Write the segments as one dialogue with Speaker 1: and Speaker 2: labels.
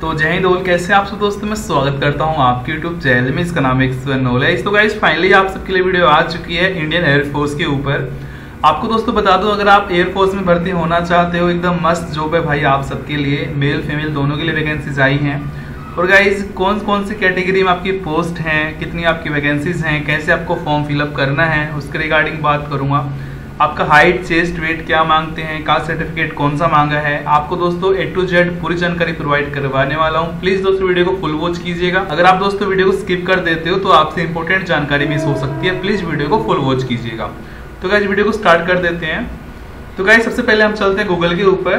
Speaker 1: तो जय हिंद बोल कैसे आप सब दोस्तों, मैं स्वागत करता हूँ आपके यूट्यूब चैनल में। इसका नाम एक्सवन नॉलेज तो गाइस फाइनली आप सबके लिए वीडियो आ चुकी है इंडियन एयरफोर्स के ऊपर। आपको दोस्तों बता दूँ, अगर आप एयरफोर्स में भर्ती होना चाहते हो, एकदम मस्त जॉब है भाई आप सबके लिए। मेल फीमेल दोनों के लिए वैकेंसीज आई हैं। और गाइज़ कौन कौन सी कैटेगरी में आपकी पोस्ट हैं? कितनी आपकी वैकेंसीज हैं? कैसे आपको फॉर्म फिलअप करना है? उसके रिगार्डिंग बात करूँगा। आपका हाइट चेस्ट वेट क्या मांगते हैं कास्ट सर्टिफिकेट कौन सा मांगा है, आपको दोस्तों ए टू जेड पूरी जानकारी प्रोवाइड करवाने वाला हूँ। प्लीज़ दोस्तों वीडियो को फुल वॉच कीजिएगा। अगर आप दोस्तों वीडियो को स्किप कर देते हो तो आपसे इंपॉर्टेंट जानकारी मिस हो सकती है। प्लीज़ वीडियो को फुल वॉच कीजिएगा। तो गाइज़ वीडियो को स्टार्ट कर देते हैं। तो गाइज़ सबसे पहले हम चलते हैं गूगल के ऊपर।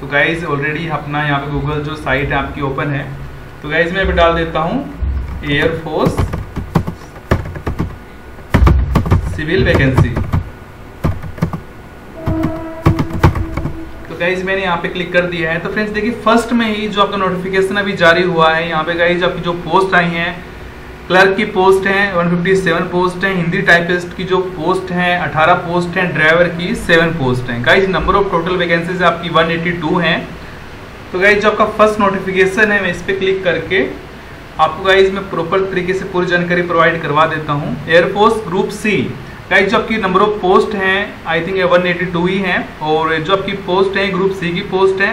Speaker 1: तो गाइज़ ऑलरेडी अपना यहाँ पे गूगल जो साइट है, आपकी ओपन है। तो गाइज़ मैं अभी डाल देता हूँ एयरफोर्स सिविल वैकेंसी गाइज़ मैंने यहाँ पे क्लिक कर दिया है। तो फ्रेंड्स देखिए फ़र्स्ट में ही जो आपका नोटिफिकेशन अभी जारी हुआ है, यहाँ पे गाइज़ आपकी जो पोस्ट आई हैं क्लर्क की पोस्ट है 157 पोस्ट है हिंदी टाइपिस्ट की जो पोस्ट है 18 पोस्ट है ड्राइवर की 7 पोस्ट है। Guys number of total vacancies आपकी 182 हैं। तो गाइज़ जो आपका फ़र्स्ट नोटिफिकेशन है, मैं इस पर क्लिक करके आपको गाइज़ मैं प्रॉपर तरीके से पूरी जानकारी प्रोवाइड करवा देता हूँ। एयरफोर्स ग्रुप सी गाइज़ जो आपकी नंबर ऑफ़ पोस्ट हैं आई थिंक एटी टू ही हैं और जो आपकी पोस्ट है ग्रुप सी की पोस्ट है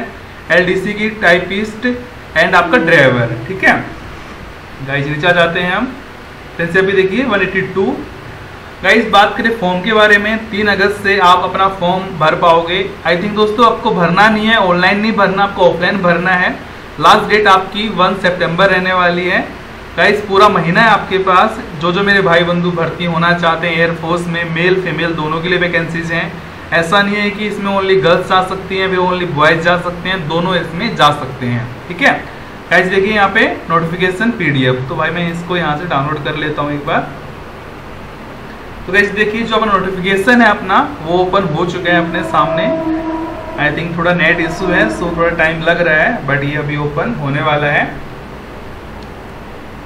Speaker 1: एल की टाइपिस्ट एंड आपका ड्राइवर ठीक है? गाइज़ नीचे आ जाते हैं हम। जैसे अभी देखिए 182 गाइज़ बात करें फॉर्म के बारे में, तीन अगस्त से आप अपना फॉर्म भर पाओगे। आई थिंक दोस्तों, आपको भरना नहीं है ऑनलाइन नहीं भरना, आपको ऑफलाइन भरना है। लास्ट डेट आपकी वन सेप्टेम्बर रहने वाली है। गाइस पूरा महीना है आपके पास। जो जो मेरे भाई बंधु भर्ती होना चाहते हैं एयरफोर्स में मेल फीमेल दोनों के लिए वैकेंसीज हैं। ऐसा नहीं है कि इसमें ओनली गर्ल्स जा सकती हैं वे ओनली बॉयज़ जा सकते हैं, दोनों इसमें जा सकते हैं। ठीक है? गाइस देखिए यहाँ पे नोटिफिकेशन पीडीएफ तो भाई, मैं इसको यहाँ से डाउनलोड कर लेता हूँ एक बार। तो गाइस देखिए जो अपना नोटिफिकेशन है अपना, वो ओपन हो चुका है अपने सामने। आई थिंक थोड़ा नेट इशू है सो थोड़ा टाइम लग रहा है बट ये अभी ओपन होने वाला है।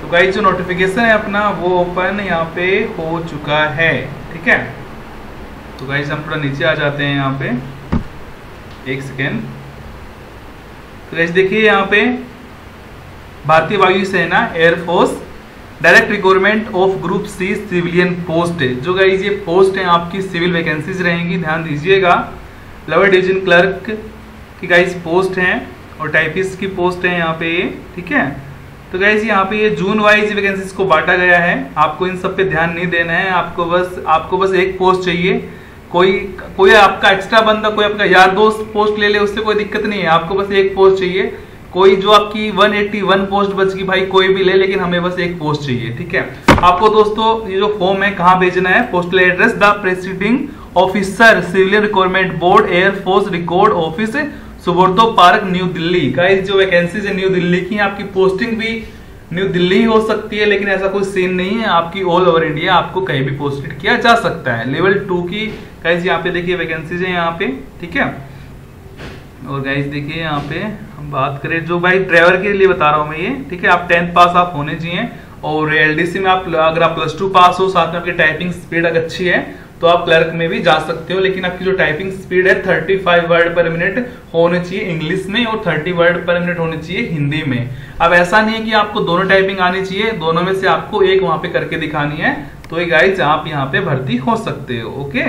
Speaker 1: तो गाइस जो नोटिफिकेशन है अपना, वो ओपन यहाँ पे हो चुका है, ठीक है? तो गाइस हम थोड़ा नीचे आ जाते हैं यहाँ पे, एक सेकेंड तो गाइस देखिए यहाँ पे, भारतीय वायुसेना air force direct requirement of group C civilian post जो गाइज़ ये पोस्ट है, आपकी सिविल वैकेंसीज रहेंगी, ध्यान दीजिएगा। लवर डिवीज़न क्लर्क की गाइज़ पोस्ट हैं, और टाइपिस्ट की पोस्ट है यहाँ पे, ठीक है? तो गैस यहाँ पे ये जून वाइज वैकेंसीज को बांटा गया है। आपको इन सब पे ध्यान नहीं देना है। आपको बस आपको बस एक पोस्ट चाहिए। कोई कोई आपका एक्स्ट्रा बंदा, कोई आपका यार दोस्त पोस्ट ले ले, उससे कोई दिक्कत नहीं है। आपको बस एक पोस्ट चाहिए। कोई जो आपकी 181 पोस्ट बच गई भाई, कोई भी ले, लेकिन हमें बस एक पोस्ट चाहिए, ठीक है? आपको दोस्तों, ये जो फॉर्म है, कहाँ भेजना है? Postal address the presiding officer civilian requirement board air force record office Subroto park new Delhi guys जो वैकेंसीज है न्यू दिल्ली की, आपकी पोस्टिंग भी न्यू दिल्ली हो सकती है, लेकिन ऐसा कोई सीन नहीं है। आपकी ऑल ओवर इंडिया आपको कहीं भी पोस्टेड किया जा सकता है। लेवल टू की गाइज़ यहाँ पे देखिए वैकेंसीज है यहाँ पे, ठीक है? और गाइज़ देखिए यहाँ पे हम बात करें, जो भाई ड्राइवर के लिए बता रहा हूँ मैं ये, ठीक है? आप टेंथ पास आप होने चाहिए। और एलडीसी में आप, अगर आप प्लस टू पास हो, साथ में आपकी टाइपिंग स्पीड अगर अच्छी है तो आप क्लर्क में भी जा सकते हो, लेकिन आपकी जो टाइपिंग स्पीड है 35 वर्ड पर मिनट होने चाहिए इंग्लिश में और 30 वर्ड पर मिनट होने चाहिए हिंदी में। अब ऐसा नहीं है कि आपको दोनों टाइपिंग आनी चाहिए, दोनों में से आपको एक वहाँ पे करके दिखानी है तो ये गाइज़ आप यहाँ पे भर्ती हो सकते हो, ओके?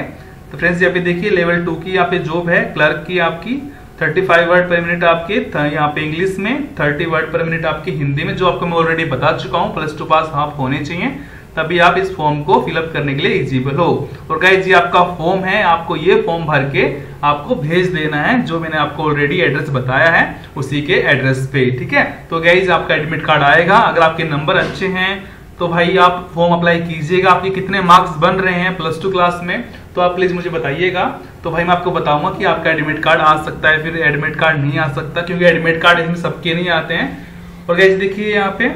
Speaker 1: तो फ्रेंड्स यहाँ पे देखिए लेवल टू की यहाँ पे जॉब है क्लर्क की आपकी 35 वर्ड पर मिनट आपके यहाँ पे इंग्लिश में 30 वर्ड पर मिनट आपकी हिंदी में, जो आपको मैं ऑलरेडी बता चुका हूँ प्लस टू पास आप होने चाहिए। तभी आप इस फॉर्म को फिलअप करने के लिए एलिजिबल हो। और गाइज़ जी आपका फॉर्म है, आपको ये फॉर्म भर के आपको भेज देना है, जो मैंने आपको ऑलरेडी एड्रेस बताया है, उसी के एड्रेस पे, ठीक है? तो गाइज़ आपका एडमिट कार्ड आएगा। अगर आपके नंबर अच्छे हैं तो भाई आप फॉर्म अप्लाई कीजिएगा। आपके कितने मार्क्स बन रहे हैं प्लस टू क्लास में तो आप प्लीज़ मुझे बताइएगा। तो भाई मैं आपको बताऊँगा कि आपका एडमिट कार्ड आ सकता है, फिर एडमिट कार्ड नहीं आ सकता, क्योंकि एडमिट कार्ड इसमें सबके नहीं आते हैं। और गैस देखिए यहाँ पे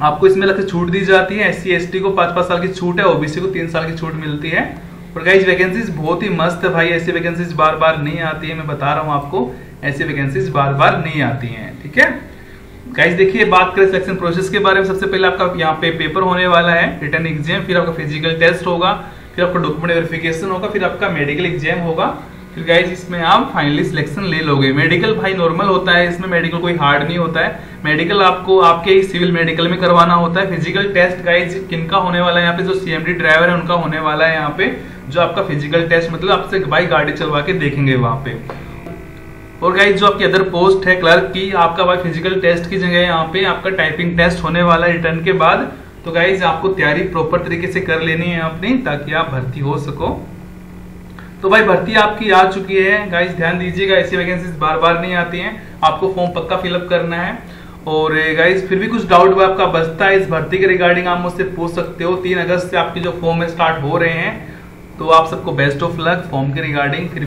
Speaker 1: आपको इसमें लगता छूट दी जाती है। एस सी को पाँच पाँच साल की छूट है ओबीसी को तीन साल की छूट मिलती है। और गाइज़ वैकेंसीज बहुत ही मस्त है भाई। ऐसी वैकेंसीज बार बार नहीं आती है, मैं बता रहा हूँ आपको। ऐसी वैकेंसीज बार बार नहीं आती है, ठीक है? गाइज़ देखिए, बात करें सिलेक्शन प्रोसेस के बारे में। सबसे पहले आपका यहाँ पे पेपर होने वाला है रिटर्न एग्ज़ाम फिर आपका फ़िज़िकल टेस्ट होगा, फिर आपका डॉक्यूमेंट वेरिफिकेशन होगा, फिर आपका मेडिकल एग्ज़ाम होगा। फिर गाइज़ इसमें आप फाइनली सिलेक्शन ले लोगे। मेडिकल भाई नॉर्मल होता है, इसमें मेडिकल कोई हार्ड नहीं होता है। मेडिकल आपको, आपके सिविल मेडिकल में करवाना होता है। फ़िज़िकल टेस्ट गाइज़ किनका होने वाला है यहाँ पे? जो सीएमडी ड्राइवर है, उनका होने वाला है यहाँ पे, जो आपका फ़िज़िकल टेस्ट मतलब आपसे भाई गाड़ी चलवा के देखेंगे वहाँ पे। और गाइज़ जो आपकी अदर पोस्ट है क्लर्क की, आपका भाई फ़िज़िकल टेस्ट की जगह यहाँ पे आपका टाइपिंग टेस्ट होने वाला है रिटर्न के बाद। तो गाइज़ आपको तैयारी प्रॉपर तरीके से कर लेनी है अपनी, ताकि आप भर्ती हो सको। तो भाई भर्ती आपकी आ चुकी है। गाइस ध्यान दीजिएगा, ऐसी वैकेंसी बार बार नहीं आती हैं। आपको फॉर्म पक्का फिलअप करना है। और गाइस फिर भी कुछ डाउट आपका बचता है इस भर्ती के रिगार्डिंग आप मुझसे पूछ सकते हो। तीन अगस्त से आपके जो फॉर्म स्टार्ट हो रहे हैं तो आप सबको बेस्ट ऑफ़ लक फॉर्म के रिगार्डिंग फिर